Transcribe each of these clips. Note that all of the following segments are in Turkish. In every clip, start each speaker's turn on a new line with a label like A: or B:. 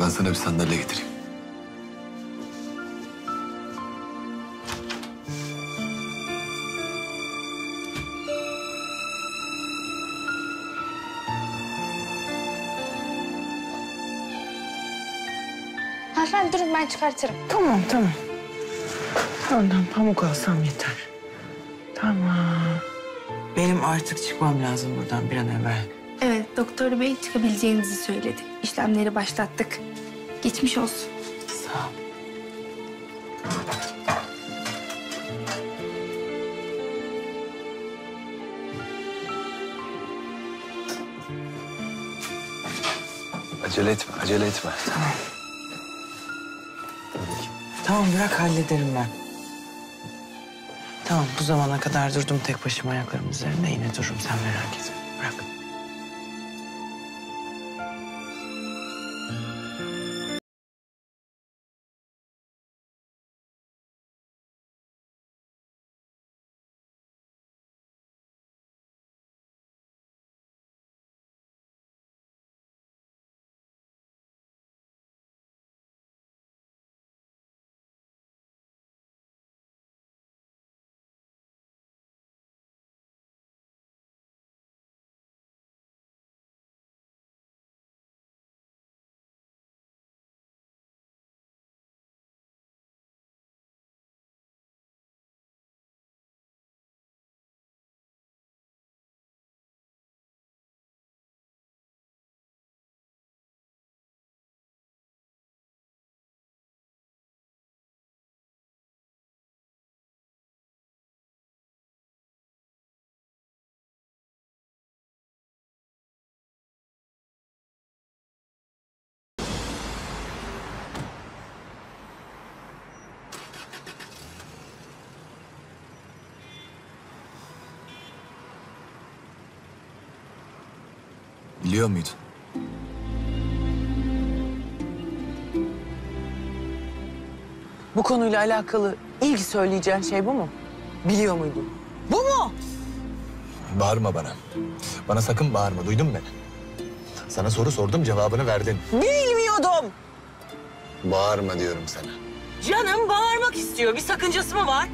A: Ben sana bir sandalye getireyim.
B: Hanımefendi durun ben çıkartırım.
C: Tamam tamam. Ondan pamuk alsam yeter. Tamam. Benim artık çıkmam lazım buradan bir an evvel.
B: Doktor bey çıkabileceğinizi söyledi. İşlemleri başlattık. Geçmiş olsun.
C: Sağ ol.
A: Acele etme, acele etme.
C: Tamam bırak hallederim ben. Tamam bu zamana kadar durdum tek başıma ayaklarım üzerinde yine dururum sen merak etme. Bırak.
A: Biliyor muydun?
C: Bu konuyla alakalı ilk söyleyeceğin şey bu mu? Biliyor muydun? Bu mu?
A: Bağırma bana. Bana sakın bağırma, duydun mu beni? Sana soru sordum, cevabını verdin.
C: Bilmiyordum.
A: Bağırma diyorum sana.
C: Canım bağırmak istiyor. Bir sakıncası mı var?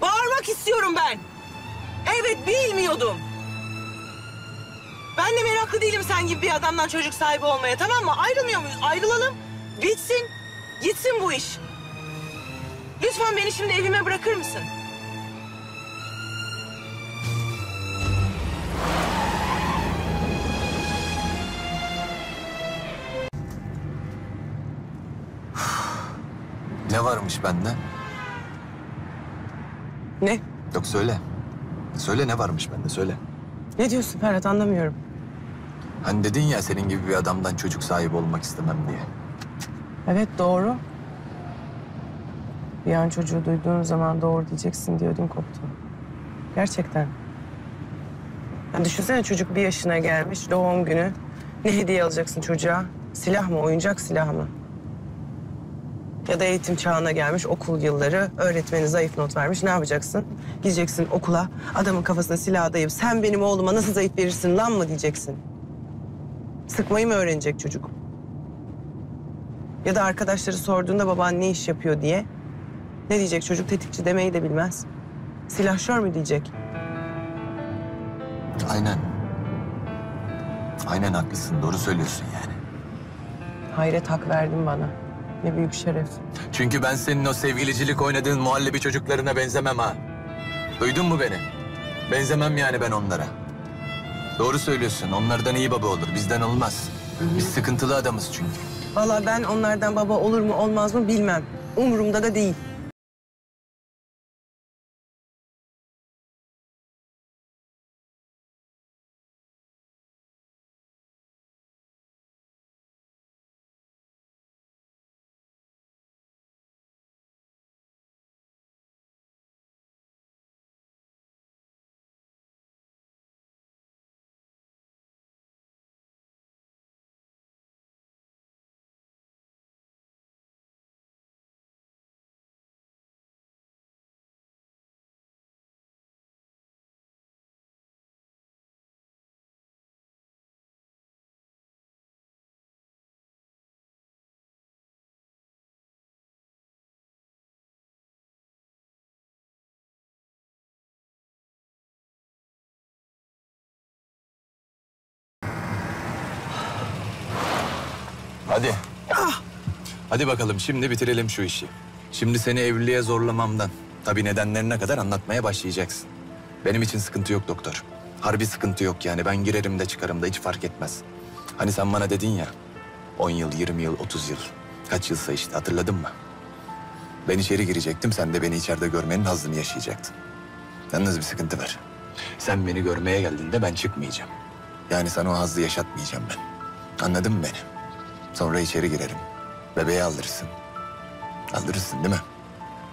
C: Bağırmak istiyorum ben. Evet bilmiyordum. Ben de meraklı değilim sen gibi bir adamdan çocuk sahibi olmaya tamam mı? Ayrılmıyor muyuz? Ayrılalım. Bitsin. Gitsin bu iş. Lütfen beni şimdi evime bırakır mısın?
A: Ne varmış bende?
C: Ne?
A: Yok söyle. Söyle ne varmış bende, söyle.
C: Ne diyorsun Ferhat anlamıyorum.
A: Hani dedin ya senin gibi bir adamdan çocuk sahibi olmak istemem diye.
C: Evet doğru. Bir an çocuğu duyduğun zaman doğru diyeceksin diye ödüm koptu. Gerçekten. Ya düşünsene çocuk bir yaşına gelmiş, doğum günü. Ne hediye alacaksın çocuğa? Silah mı, oyuncak silah mı? Ya da eğitim çağına gelmiş, okul yılları, öğretmeni zayıf not vermiş. Ne yapacaksın? Gideceksin okula, adamın kafasına silah dayayıp sen benim oğluma nasıl zayıf verirsin lan mı diyeceksin? Sıkmayı mı öğrenecek çocuk? Ya da arkadaşları sorduğunda baban ne iş yapıyor diye. Ne diyecek çocuk tetikçi demeyi de bilmez. Silahşör mü diyecek?
A: Aynen. Aynen haklısın, doğru söylüyorsun yani.
C: Hayret hak verdin bana. Ne büyük şeref.
A: Çünkü ben senin o sevgilicilik oynadığın muhallebi çocuklarına benzemem ha. Duydun mu beni? Benzemem yani ben onlara. Doğru söylüyorsun. Onlardan iyi baba olur. Bizden olmaz. Biz sıkıntılı adamız çünkü.
C: Vallahi ben onlardan baba olur mu olmaz mı bilmem. Umurumda da değil.
A: Hadi. Hadi bakalım şimdi bitirelim şu işi. Şimdi seni evliliğe zorlamamdan, tabii nedenlerine kadar anlatmaya başlayacaksın. Benim için sıkıntı yok doktor. Harbi sıkıntı yok yani. Ben girerim de çıkarım da hiç fark etmez. Hani sen bana dedin ya, 10 yıl, 20 yıl, 30 yıl. Kaç yılsa işte hatırladın mı? Ben içeri girecektim, sen de beni içeride görmenin hazzını yaşayacaktın. Yalnız bir sıkıntı var. Sen beni görmeye geldiğinde ben çıkmayacağım. Yani sana o hazzı yaşatmayacağım ben. Anladın mı beni? Sonra içeri girerim. Bebeği aldırırsın. Aldırırsın değil mi?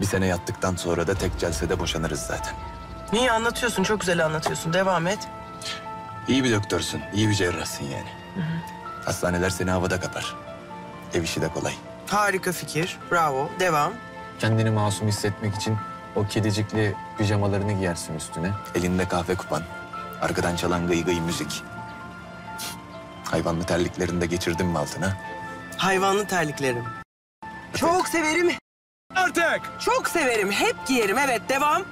A: Bir sene yattıktan sonra da tek celsede boşanırız zaten.
C: Niye anlatıyorsun? Çok güzel anlatıyorsun. Devam et.
A: İyi bir doktorsun, iyi bir cerrahsın yani. Hastaneler seni havada kapar. Ev işi de kolay.
C: Harika fikir. Bravo. Devam.
A: Kendini masum hissetmek için o kedicikli pijamalarını giyersin üstüne. Elinde kahve kupan, arkadan çalan gıy gıy müzik. Hayvanlı terliklerini de geçirdin mi altına?
C: Hayvanlı terliklerim. Çok severim.
A: Artık!
C: Çok severim. Hep giyerim. Evet devam.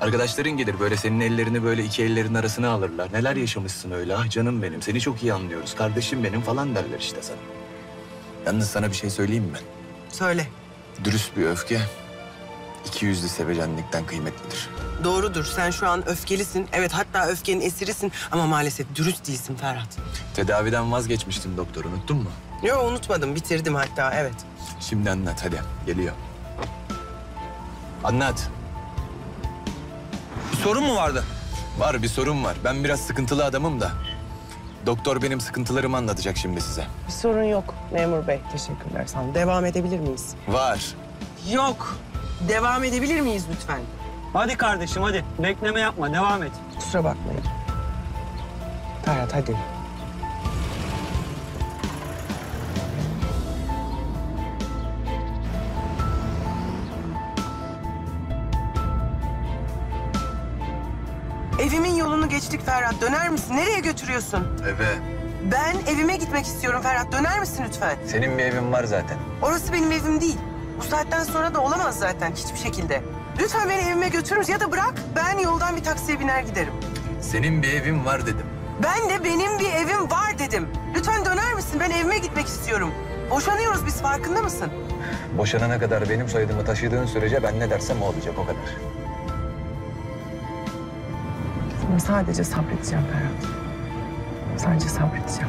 A: Arkadaşların gelir böyle senin ellerini böyle iki ellerin arasına alırlar. Neler yaşamışsın öyle ah canım benim seni çok iyi anlıyoruz kardeşim benim falan derler işte sana. Yalnız sana bir şey söyleyeyim mi?
C: Söyle.
A: Dürüst bir öfke iki yüzlü sevecenlikten kıymetlidir.
C: Doğrudur. Sen şu an öfkelisin. Evet hatta öfkenin esirisin. Ama maalesef dürüst değilsin Ferhat.
A: Tedaviden vazgeçmiştin doktor unuttun mu?
C: Yo unutmadım. Bitirdim hatta. Evet.
A: Şimdi anlat hadi geliyor. Anlat.
D: Bir sorun mu vardı?
A: Var bir sorun var. Ben biraz sıkıntılı adamım da. Doktor benim sıkıntılarımı anlatacak şimdi size.
C: Bir sorun yok memur bey. Teşekkürler olun. Devam edebilir miyiz?
A: Var.
C: Yok. Devam edebilir miyiz lütfen?
D: Hadi kardeşim hadi. Bekleme yapma devam et.
C: Kusura bakmayın. Ferhat hadi. Evimin yolunu geçtik Ferhat. Döner misin? Nereye götürüyorsun?
A: Eve.
C: Ben evime gitmek istiyorum Ferhat. Döner misin lütfen?
A: Senin bir evin var zaten.
C: Orası benim evim değil. Bu saatten sonra da olamaz zaten hiçbir şekilde. Lütfen beni evime götürür müsün? ya da bırak ben yoldan bir taksiye biner giderim.
A: Senin bir evin var dedim.
C: Ben de benim bir evim var dedim. Lütfen döner misin? Ben evime gitmek istiyorum. Boşanıyoruz biz farkında mısın?
A: Boşanana kadar benim soyadımı taşıdığın sürece ben ne dersem o olacak o kadar.
C: Sadece sabredeceğim Ferhat. Sadece sabredeceğim.